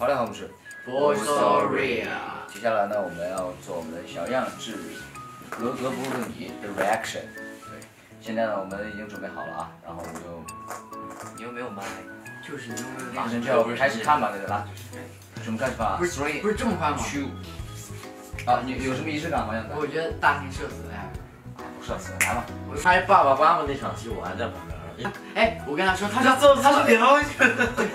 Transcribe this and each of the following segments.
好嘞，好，我们是接下来呢，我们要做我们的小样制格格不入你的 reaction。对，现在呢，我们已经准备好了啊，然后我们就你又没有麦，就是你又没有马练上就要开始看吧，对吧？准备开始吧不是，three 不是这么快吗？two。啊，你有什么仪式感吗？样子？我觉得大庭社死了呀。不是，来吧。拍爸爸妈妈那场戏我还在旁边。哎，我跟他说，他说他说不是，他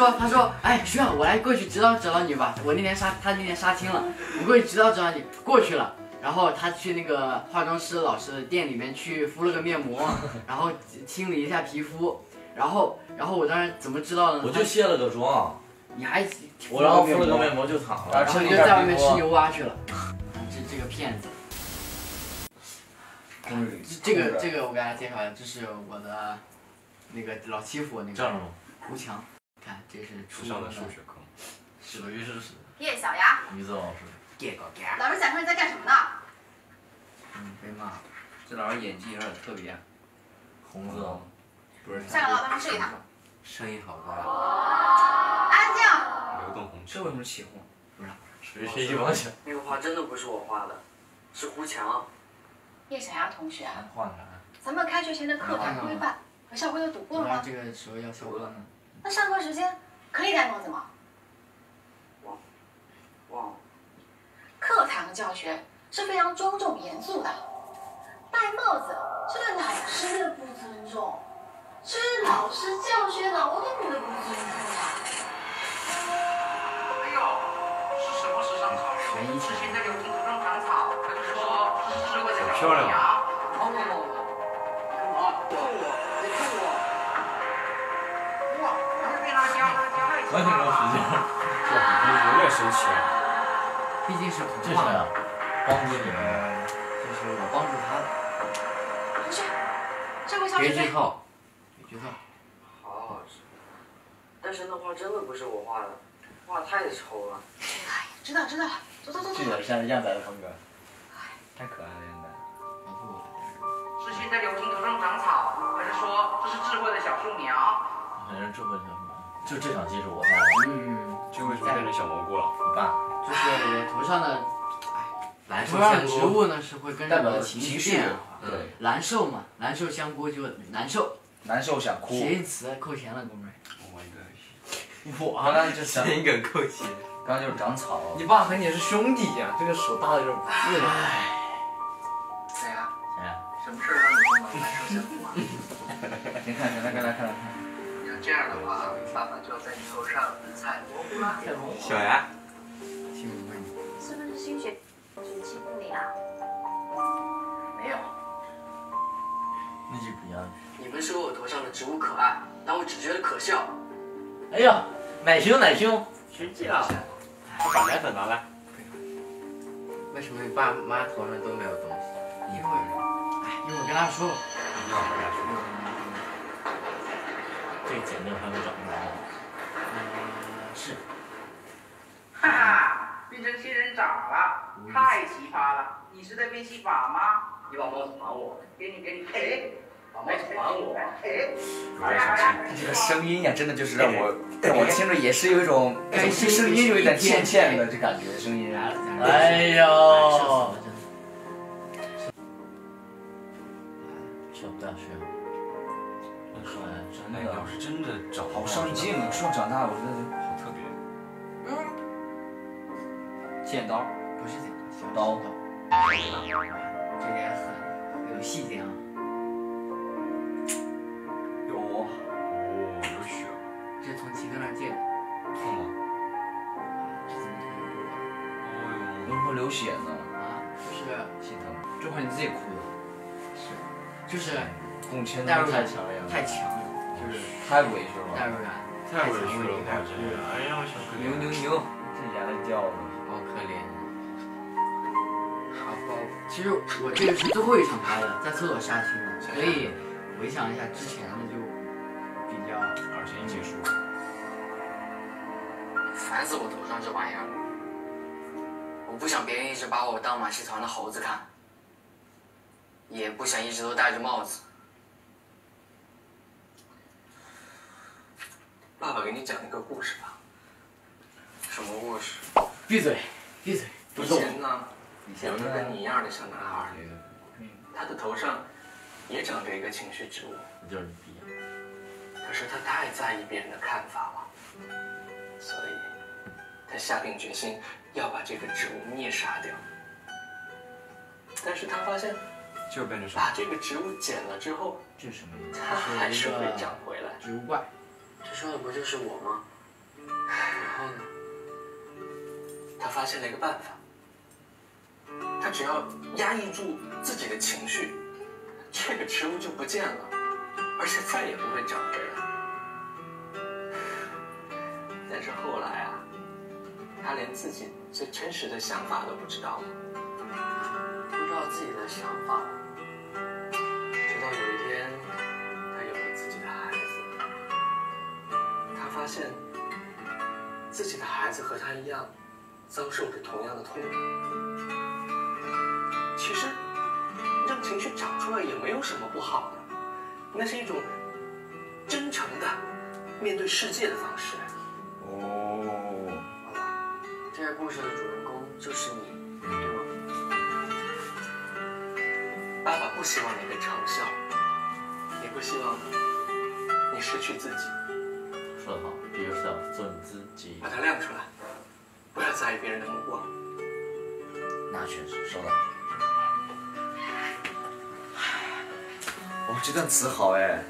说他说，哎，徐亮，我来过去指导指导你吧。我那天杀他那天杀青了，我过去指导指导你。过去了，然后他去那个化妆师老师的店里面去敷了个面膜，然后清理一下皮肤，然后然后我当时怎么知道呢？我就卸了个妆，你还我然后敷了个面膜就躺了。然后你就在外面吃牛蛙去了，这这个骗子。这个这个我给大家介绍一下，这是我的那个老欺负我那个这样吗？胡强，看这是初初上的数学课，属于是叶小牙，于子老师。给个给，老师讲课你在干什么呢？嗯，被骂。这老师演技有点特别。红色，不是。下个老师们睡一趟。声音好高，安静。流动红这为什么起哄？属于学习方向。那个画真的不是我画的，是胡强。叶小牙同学，画啥？咱们开学前的课堂规范和校规都读过了吗？那这个时候要校规呢？那上课时间可以戴帽子吗？忘了，课堂教学是非常庄重严肃的，戴帽子是对老师的不尊重，是对老师教学劳动的不尊重啊！哎呦，是什么时尚潮流？完全没有时间。这比例有点神奇啊！毕竟是这谁图画，啊？帮助你们。这是我帮助他的。同学，这位小别剧透，别剧透。好好吃。但是那画真的不是我画的，画太丑了。哎，知道知道了，走走走走这。有点像样仔的风格。太可爱了，样仔。保护我。是现在流行头上长草，还是说这是智慧的小树苗？反正智慧小马，就这场戏是我拍的。嗯，就为什么变成小蘑菇了？你爸就是我头上的蓝头上的植物呢是会跟着我的情情绪绪变化。对，难受嘛，难受香菇就难受。难受想哭。谐音词扣钱了，哥们儿。我一个我刚刚就想，一梗扣钱。刚刚就是长草。你爸和你是兄弟呀，这个手大的就是不是的。谁呀？谁呀？什么事让你这么难受想哭啊？你看，看来看来看来看。要这样的话，爸爸就要在你头上采蘑菇啦。小牙，听我问你，是不是新学期欺负你啊？没有，那就不一样。你们说我头上的植物可爱，但我只觉得可笑。哎呀，奶兄奶兄，学姐啊！把奶粉拿来。为什么你爸妈头上都没有东西？一会儿，哎，一会儿跟他说吧。一会儿回来说。这简单还会长毛。嗯，是。哈哈，变成仙人掌了，太奇葩了！你是在变戏法吗？你把帽子还我，给你给你，哎，把帽子还我。哎，有点生气。这个声音呀，真的就是让我，让我听着也是有一种，这声音有一点欠欠的这感觉，声音。哎呦难受死了，真的。小大学。那那要是真的长好上镜啊！说长大，我觉得好特别。剪刀。不是剪刀，小刀刀。这个也很有细节啊。有哦，有血，这从齐哥那儿借的。痛吗？这怎么可以哦为什么会流血呢？啊，就是心疼。这块你自己哭的。是，就是共情能力太强了呀。太强了，就是太委屈了。代入感太委屈了，太委屈了。哎呀，小可怜。牛牛牛！这演的掉了。好可怜。好包。其实我这个是最后一场拍的，在厕所杀青的，所以回想一下之前的就比较。二十一结束。烦死我头上这玩意儿了！我不想别人一直把我当马戏团的猴子看，也不想一直都戴着帽子。爸爸给你讲一个故事吧。什么故事闭嘴，闭嘴。以前呢，以前有个跟你一样的小男孩，嗯他的头上也长着一个情绪植物，就是你逼。可是他太在意别人的看法了，所以他下定决心要把这个植物灭杀掉。但是他发现，就变成什么？把这个植物剪了之后，这是什么？它还是会长回来。植物怪，这说的不就是我吗？然后呢？他发现了一个办法，他只要压抑住自己的情绪，这个植物就不见了，而且再也不会长回来。但是后来啊，他连自己最真实的想法都不知道了，不知道自己的想法，直到有一天发现自己的孩子和他一样，遭受着同样的痛苦。其实，让情绪长出来也没有什么不好的，那是一种真诚的面对世界的方式。哦，好吧，这个故事的主人公就是你，对吗？爸爸不希望你被嘲笑，也不希望你失去自己。说得好，be yourself，做你自己把。它亮出来，不要在意别人的目光。那确实收到。哇，这段词好哎，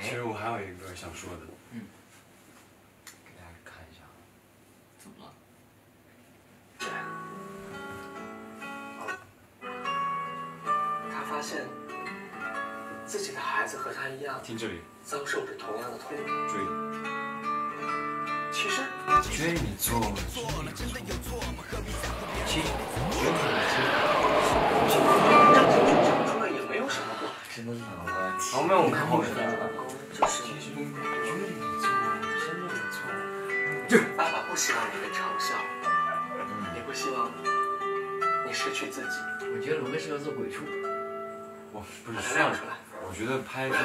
其实我还有一个想说的，嗯给大家看一下，怎么了？他发现自己的孩子和他一样，听这里，其实，追你做，让情绪长出来也没有什么不好。真的是好啊。哦，没有，我看后面的。就是爸爸不希望你被嘲笑，也不希望你失去自己。我觉得罗哥适合做鬼畜。我不把是算了它亮出，来，我觉得拍。这个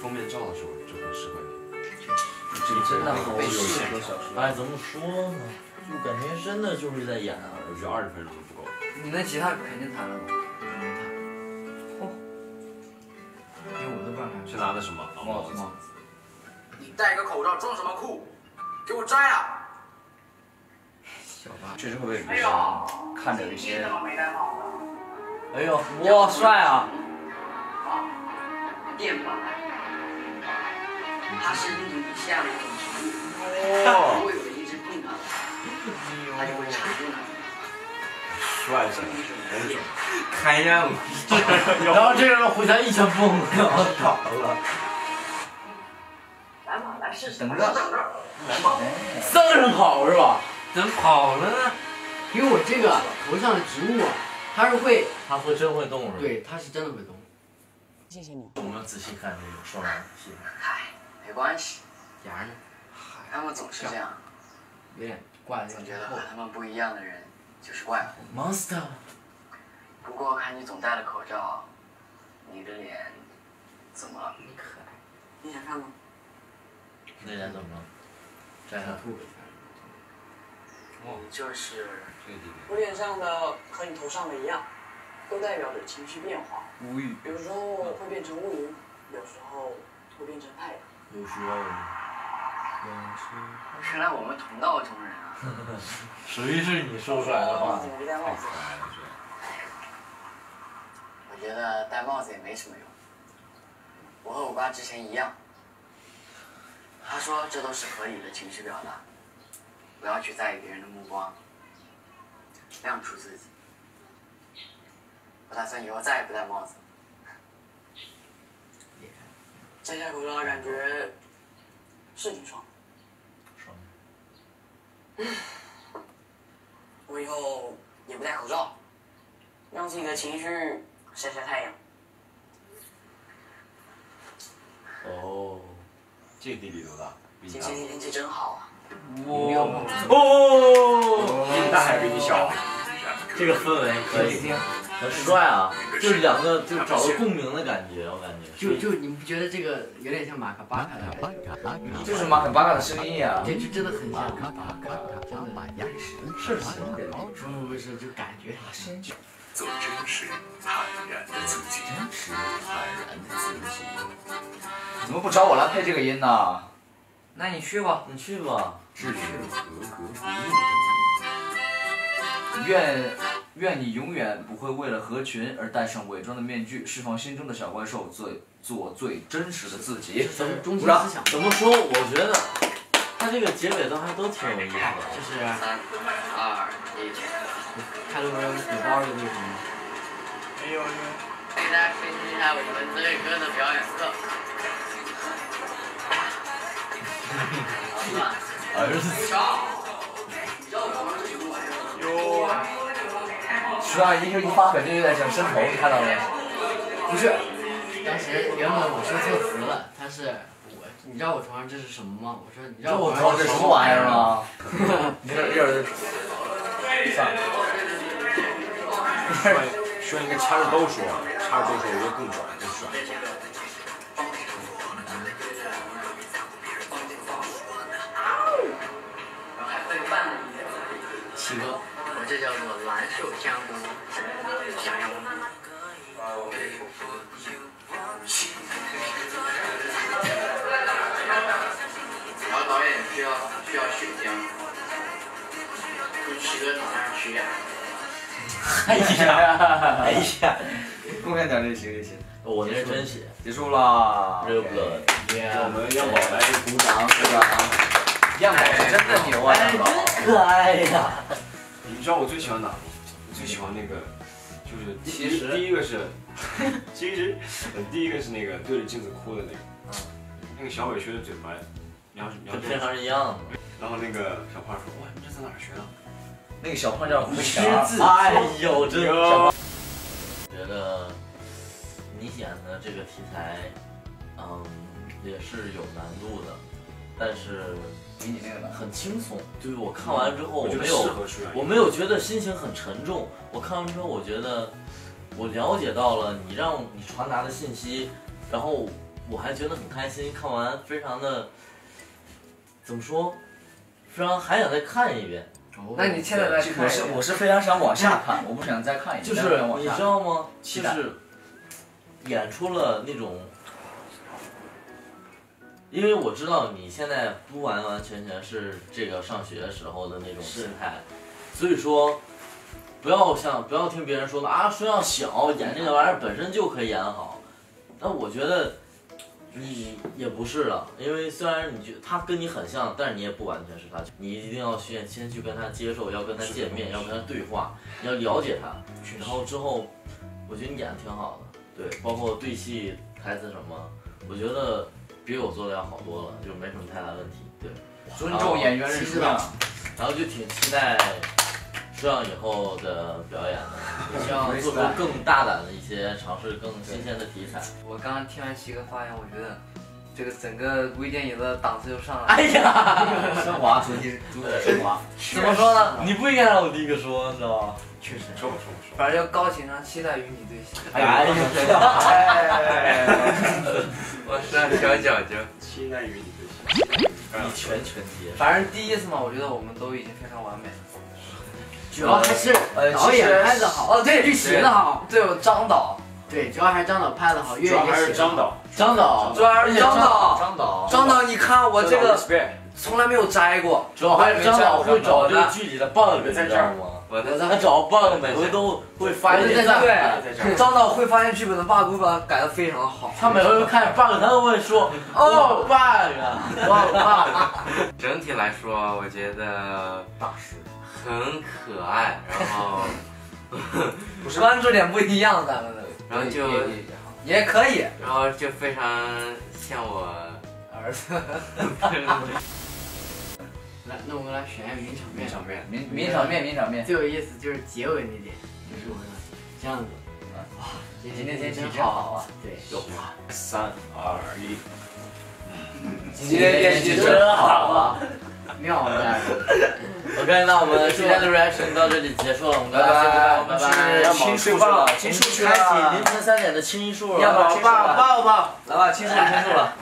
封面照的时候就很适合你。这真的好被适合小说。哎，怎么说呢？就感觉真的就是在演啊。我觉得二十分钟都不够。你那吉他肯定弹了吧？能弹。嚯！因为我都不知道弹是拿的什么？啊帽子帽子。你戴个口罩装什么酷？给我摘了！小八。确实会不会有哎呦，看着有一些怎么没戴帽子？哎呦，哇，帅啊！电板，它是那种以下的一种植物。哇如果有人一直碰它，它就会缠住你。帅气，红准，开样。然后这个人互相一拳崩，然后倒了。来嘛，来试试。等着等着。哎，三个人跑是吧？怎么跑了呢？因为我这个头上的植物啊，它是会，它会真会动是吧？，对，它是真的会动。谢谢你。我们仔细看这个双人戏，嗨，没关系，牙呢？他们总是这样，有点挂在这个后总觉得和。他们不一样的人就是怪物。Monster，不过看你总戴了口罩，你的脸怎么了？你可爱。你想看吗？那脸怎么了？摘下兔子。你就是这个地点。我脸上的和你头上的一样，都代表着情绪变化。无语。有时候会变成乌云，有时候会变成太阳。有需要吗？看来我们同道中人啊。谁是你说出来的话我觉得戴帽子也没什么用。我和我爸之前一样，他说这都是合理的情绪表达，不要去在意别人的目光，亮出自己。我打算以后再也不戴帽子。摘下口罩的感觉是挺爽。爽。我以后也不戴口罩，让自己的情绪晒晒太阳。哦，这个弟弟多大？比你今大。天天气真好啊！哦，比你大还是比你小？这个氛围可以。听，很帅啊，就是两个就找到共鸣的感觉，我感觉。就就你不觉得这个有点像马卡巴卡的感觉？就是马卡巴卡的声音呀。对，就真的很像马卡巴卡，真的。是是不不是，就感觉。做真实坦然的自己。真实坦然的自己。怎么不找我来配这个音呢？那你去吧，你去吧。志愿合格服务。愿愿你永远不会为了合群而戴上伪装的面具，释放心中的小怪兽，做做最真实的自己。怎么中心思想？怎么说？我觉得他这个结尾都还都挺有意思的。就是三二一，看到没有？有包的那种。哎呦呦！给大家分析一下我们这个歌的表演课。儿子。徐阿姨就一发狠就有点想伸头，你看到没？不是，当时原本我说错词了，他是我，你知道我床上这是什么吗？我说你知道我床上这什么玩意儿吗？你这这算了。需要应该掐着都说，掐着都说，我就更爽，更爽。叫做蓝瘦香菇，想要吗？然后导演需要需要血浆，跟七哥床上取。哎呀，哎呀，贡献点这行就行。我那是真血。结束了。Real blood。我们样宝来鼓掌，鼓掌。样宝是真的牛啊！真可爱呀！你知道我最喜欢哪吗？最喜欢那个，就是其实第一个是，其实，第一个是那个对着镜子哭的那个，那个小伟学的嘴白，你要是你要跟平常人一样。然后那个小胖说：“哇，你这在哪儿学的？”那个小胖叫胡学字，哎呦，真的。觉得你演的这个题材，嗯，也是有难度的，但是。比你那个很轻松，就是我看完之后，我没有，我没有觉得心情很沉重。我看完之后，我觉得我了解到了你让你传达的信息，然后我还觉得很开心。看完非常的怎么说，非常还想再看一遍。那你现在再看，我是我是非常想往下看，我不想再看一遍。就是你知道吗？就是演出了那种。因为我知道你现在不完完全全是这个上学时候的那种心态，所以说不要像不要听别人说的啊，说要小演这个玩意儿本身就可以演好，但我觉得你也不是了，因为虽然你觉他跟你很像，但是你也不完全是他，你一定要先先去跟他接受，要跟他见面，要跟他对话，你要了解他，然后之后我觉得你演的挺好的，对，包括对戏台词什么，我觉得。比我做的要好多了，就没什么太大问题。对，尊重演员认输然后就挺期待这样以后的表演的，希望做出更大胆的一些尝试，更新鲜的题材。我刚刚听完齐哥发言，我觉得这个整个微电影的档次就上来了。哎呀，升华，主题主题升华。怎么说呢？你不应该让我第一个说，你知道吗？确实，说不说不说。反正要高情商，期待与你对戏。哎呀，我是小脚脚，期待与你对戏。你全全接。反正第一次嘛，我觉得我们都已经非常完美了。主要还是导演拍的好，哦对，剧情的好，对，张导，对，主要还是张导拍的好，主要还是张导，张导，主要还是张导，张导，张导，你看我这个从来没有摘过，主要还是张导会找这个剧里的 bug，在这儿。吗？他找 bug 每回都会发现赞。对，张导会发现剧本的 bug，会把它改的非常好。他每回看 bug，他都会说哦。bug，哇 bug。整体来说，我觉得大师很可爱，然后 关注点不一样，咱们的，然后就也可以，然后就非常像我儿子。来，那我们来选一下名场面。场面，名名场面，名场面。最有意思就是结尾那点，就是我们这样子。哇，今天天气真好啊！对，有三二一。今天天气真好啊！妙的。OK，那我们今天的 reaction 到这里结束了，我们跟大家 say goodbye，拜拜。要亲数了，亲数去了，开启凌晨三点的亲数了，要抱抱抱抱，来吧，亲数亲数了。